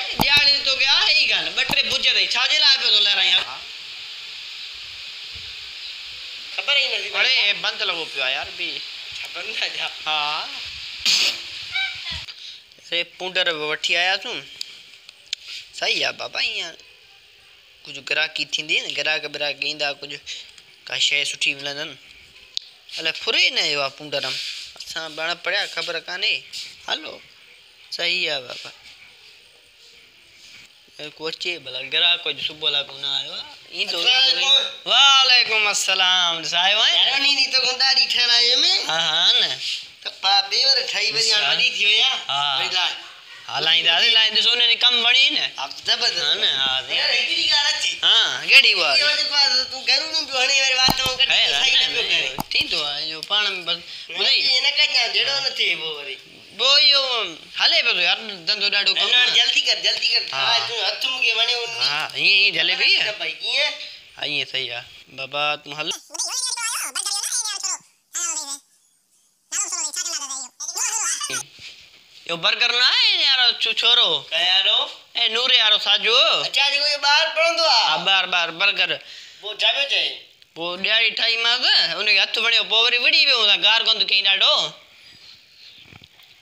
ॾियारी तो क्या है ही गान बटरे बुझे दई छाजे लाए पे तो ले रहा यार ख़बर ई नथी अरे बंद लगो पियो आहे यार बि न जा। हा। अरे पुंडर वठी आयासीं सही आहे बाबा ईअं कुझु ग्राहकी थींदी न ग्राहक व्राहक ईंदा कुझु का शइ सुठी मिलंदनि। अलाए फुरे न आयो आहे पुंडरम। असां पाण पढ़िया ख़बर कान्हे हलो सही आहे बाबा। को अचे भला ग्राहक अॼु सुबुह लाइ कोन आयो ईंदो ईंदो वालेकुम अस्सलाम साहिब आहे यार नी नी तो गुंडारी ठहराए में हा हा न त पा बेवर ठही वई अच्छा। वॾी थी वई आहे हा। वरी लाइ हलाईंदा हलाईंदा ॾिसो हुन न अब ज़बरदस्त हा न हा यार हिकिड़ी ॻाल्हि अचे हा उहा इहो जेको आहे तूं घरू न पियो हणी वरी में कढी ख़ैर त न न आहे पाण बसि ॿुधाई इन कजां जहिड़ो न थिए पोइ वरी पियो थो यार कमु न, आहे। जल्दी कर जल्दी कर हा। तूं हथ मूंखे वणियो न हा ईअं ईअं जलेबी आहे त भई कीअं हा ईअं सही आहे बाबा तूं हल इहो बर्गर न आहे यार छोरो कयारो ऐं नूरे वारो साजो अच्छा जेको इहो ॿार पढ़ंदो हा आहे ॿार ॿार बर्गर छा पियो चए पोइ ॾियारी ठाही मांसि हुनखे हथु वणियो पोइ वरी विड़ी वियो गार गंद कई ॾाढो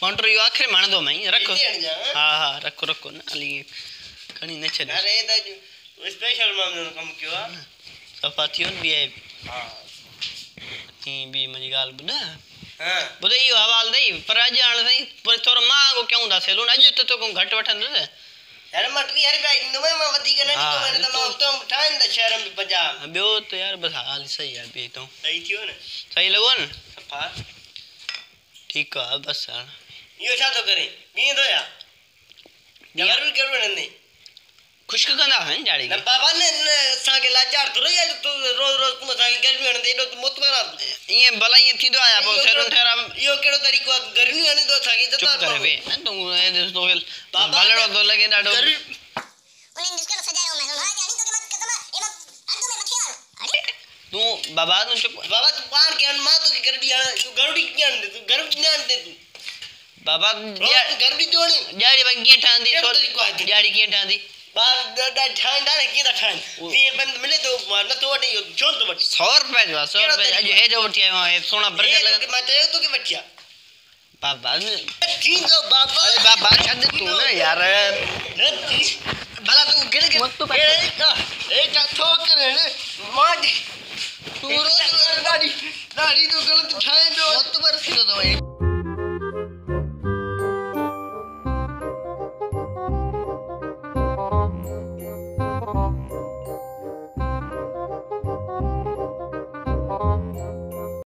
काउंटर इहो आख़िर में हणंदो माँ रखो हा? हा हा रखो रखो न हली खणी न छॾ अरे त स्पेशल मामले कमु कयो। आहे सफ़ा थी वियो न आहे हा। हीअं ॿी मुंहिंजी ॻाल्हि ॿुध हा। ॿुध इहो हवालु अथई पर अॼु हाणे साईं वरी थोरो महांगो कयूं था सैलून अॼु त तोखां घटि वठंदुसि यार माँ टीह रुपया ॾींदोमांइ माँ वधीक न हा, ॾींदोमांइ न त। माँ उतां ठाहिनि त शहर में पंजाह ॿियो त यार बसि हाल सही आहे ॿिए तो। सही थियो न। सही लॻो न? सफ़ा। ठीकु आहे बसि इहो छा थो करे कीअं थो या जबर बि कहिड़ो वणंदे ख़ुश्क कंदा आहिनि ॾियारी न बाबा न न असांखे लाचार थोरो ई आहे तूं रोज़ रोज़ तूं असांखे गर्मी हणंदे एॾो तूं मोतबर आहे ईअं भला ईअं थींदो आहे पोइ इहो सैलून कहिड़ो- ठहिरा इहो कहिड़ो तरीक़ो आहे गर्मी हणंदो असांखे चुप करे। वे न तूं ऐं ॾिस तोखे बाबा भलड़ो थो लॻे ॾाढो गर्मी- उन्हें जिसके सजाया मैं हाँ जानी तो के मत कदम एवं अंत में मत खेल अरे तूं बाबा तूं चुप बाबा तूं पाण खे हण माँ तोखे गर्मी हण तूं गरुड़ी कीअं हणंदे तूं गर्मी न हणंदे तूं बाबा तूं गर्मी थो हणी ॾियारी भई कीअं ठहंदी कहिड़ो सो- तरीक़ो आहे? ॾियारी कीअं ठहंदी ॿार ॾाढा ठाहींदा न कीअं था ठाहिनि उहो- तीअं बंदि मिले थो माँ नथो वठी इहो छो थो वठी सौ रुपए जो सौ रुपए तरीक़ो अॼु जो वठी आयो हे सोना बर्गर तोखे लॻा माँ चयो तोखे वठी आ बाबा न- थींदो बाबा। अरे बाबा छॾ तूं न यार। भला तूं गिड़ गिड़ मस्तु हे का हे का माँ तूं रोज़ ॾाढी ॾाढी तो गलत ठाहींदो मत पर अथव हे